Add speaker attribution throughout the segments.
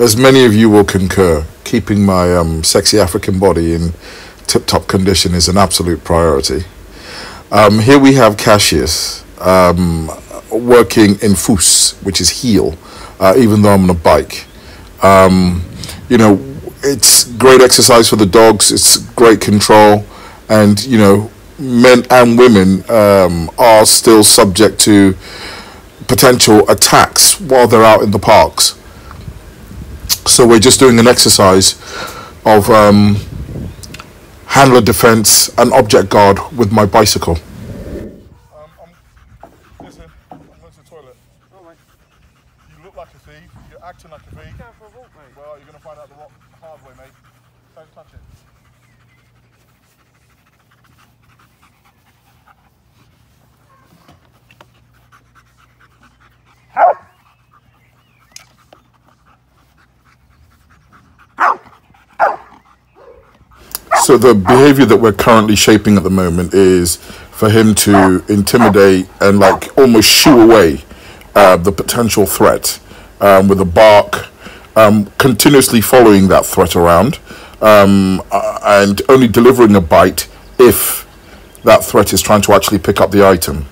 Speaker 1: as many of you will concur, keeping my um, sexy African body in tip top condition is an absolute priority. Um, here we have Cassius um, working in Fuss, which is heel, uh, even though I'm on a bike. Um, you know, it's great exercise for the dogs, it's great control, and, you know, men and women um, are still subject to potential attacks while they're out in the parks. So we're just doing an exercise of um, handler defense and object guard with my bicycle.
Speaker 2: Um, I'm, listen, I'm going to the toilet. You look like a thief. You're acting like a thief.
Speaker 3: Going for a walk, mate.
Speaker 2: Well, you're going to find out the hard way, mate. Don't touch it.
Speaker 1: So the behavior that we're currently shaping at the moment is for him to intimidate and like almost shoo away uh, the potential threat um, with a bark, um, continuously following that threat around, um, uh, and only delivering a bite if that threat is trying to actually pick up the item.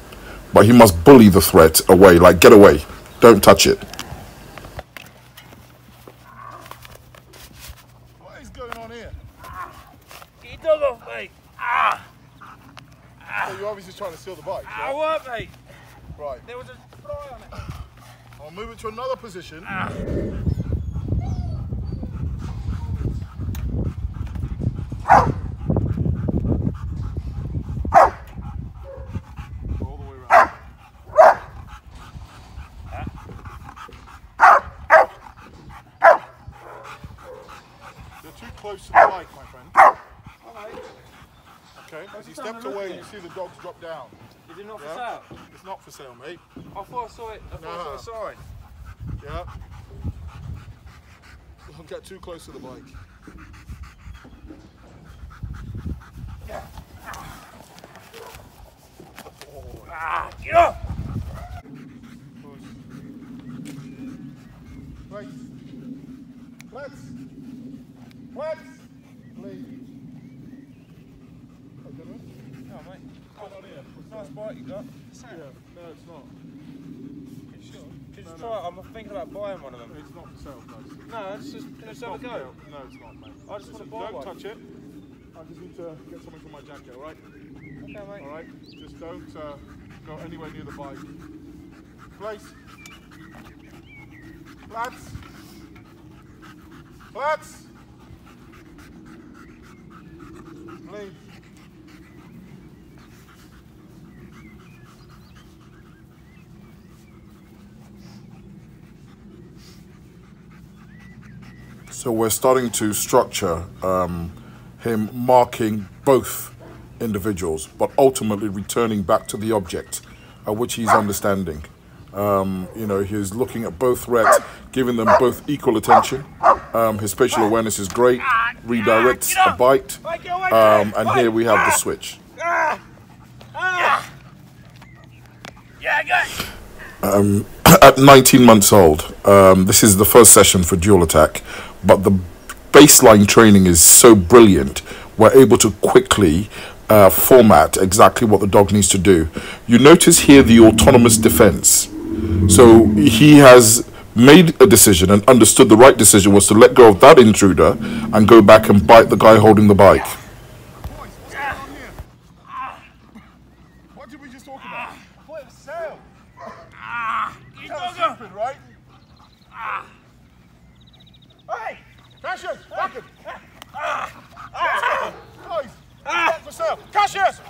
Speaker 1: But he must bully the threat away, like get away, don't touch it.
Speaker 2: What is going on here?
Speaker 3: Dog off, mate. Ah,
Speaker 2: Oh, you're obviously trying to steal the bike.
Speaker 3: I
Speaker 2: Yeah?
Speaker 3: work, mate.
Speaker 2: Right.
Speaker 3: There was a fly on it.
Speaker 2: I'll move it to another position. Go all the way around. Ah. You're too close to the bike, my friend. Okay, as you stepped away, you see the dogs drop down.
Speaker 3: Is it not for sale?
Speaker 2: It's not for sale, mate.
Speaker 3: I thought I saw it. I thought I saw a sign.
Speaker 2: Yeah. Don't get too close to the bike. Yeah.
Speaker 3: Ah, get off!
Speaker 2: Right. Let's. Let's. Please.
Speaker 3: No, mate.
Speaker 2: Come on here.
Speaker 3: Nice bike you got.
Speaker 2: Yeah. No, it's not.
Speaker 3: Sure. Just try it. I'm thinking about buying one of them.
Speaker 2: It's not for sale, guys.
Speaker 3: No, let's just let's
Speaker 2: It's
Speaker 3: have a go.
Speaker 2: No, it's not, mate.
Speaker 3: I just
Speaker 2: Listen,
Speaker 3: wanna buy
Speaker 2: Don't
Speaker 3: one.
Speaker 2: touch it. I just need to get something from my jacket, alright?
Speaker 3: Okay, mate.
Speaker 2: Alright? Just don't uh, go anywhere near the bike. Place. Lads. Lads. Please.
Speaker 1: So we're starting to structure um, him marking both individuals, but ultimately returning back to the object, at which he's understanding. Um, you know, he's looking at both threats, giving them both equal attention. Um, his spatial awareness is great, redirects a bite, um, and here we have the switch.
Speaker 3: Yeah, good.
Speaker 1: At 19 months old, um, this is the first session for dual attack, but the baseline training is so brilliant, we're able to quickly uh, format exactly what the dog needs to do. You notice here the autonomous defense. So he has made a decision and understood the right decision was to let go of that intruder and go back and bite the guy holding the bike.
Speaker 2: Boys, what's going on here? What did we just talk about? What a sale.
Speaker 3: Get your
Speaker 2: Kind of
Speaker 3: dog off.
Speaker 2: stupid, right? Hey, Cassius,